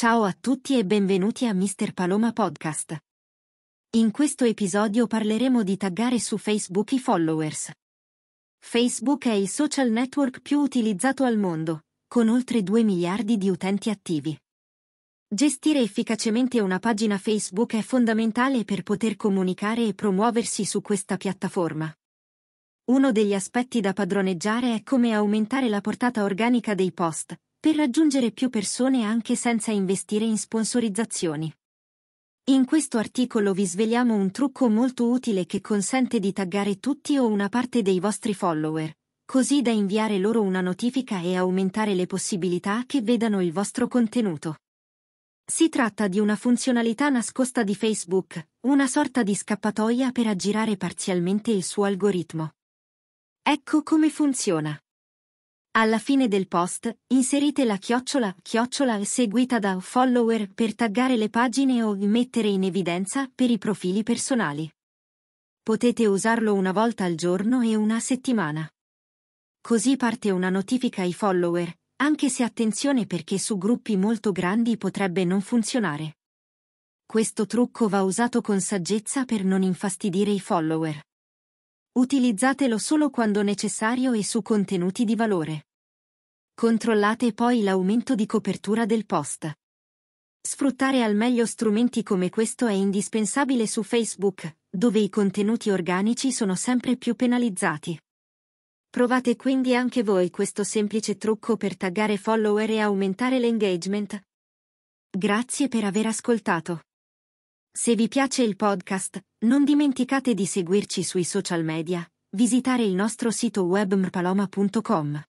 Ciao a tutti e benvenuti a Mr. Paloma Podcast. In questo episodio parleremo di taggare su Facebook i followers. Facebook è il social network più utilizzato al mondo, con oltre 2 miliardi di utenti attivi. Gestire efficacemente una pagina Facebook è fondamentale per poter comunicare e promuoversi su questa piattaforma. Uno degli aspetti da padroneggiare è come aumentare la portata organica dei post, per raggiungere più persone anche senza investire in sponsorizzazioni. In questo articolo vi sveliamo un trucco molto utile che consente di taggare tutti o una parte dei vostri follower, così da inviare loro una notifica e aumentare le possibilità che vedano il vostro contenuto. Si tratta di una funzionalità nascosta di Facebook, una sorta di scappatoia per aggirare parzialmente il suo algoritmo. Ecco come funziona. Alla fine del post, inserite la chiocciola, chiocciola seguita da follower per taggare le pagine o mettere in evidenza per i profili personali. Potete usarlo una volta al giorno e una settimana. Così parte una notifica ai follower, anche se attenzione perché su gruppi molto grandi potrebbe non funzionare. Questo trucco va usato con saggezza per non infastidire i follower. Utilizzatelo solo quando necessario e su contenuti di valore. Controllate poi l'aumento di copertura del post. Sfruttare al meglio strumenti come questo è indispensabile su Facebook, dove i contenuti organici sono sempre più penalizzati. Provate quindi anche voi questo semplice trucco per taggare follower e aumentare l'engagement. Grazie per aver ascoltato. Se vi piace il podcast, non dimenticate di seguirci sui social media, visitare il nostro sito web mrpaloma.com.